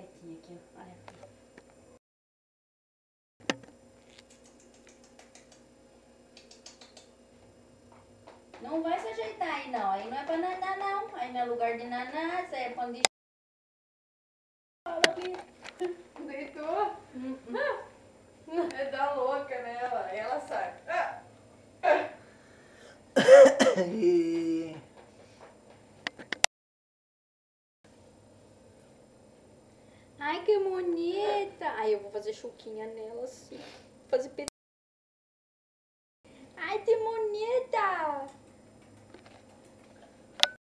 bem pertinho aqui, ó. Olha aqui. Não vai se ajeitar aí não, aí não é pra nanar não. Aí não é lugar de nanar, isso aí é pano de... Fala, Bia. Deitou? É da louca nela. Aí ela sai. Ah, E... Ai, que bonita! Aí eu vou fazer chuquinha nela assim. Fazer Ai, que bonita!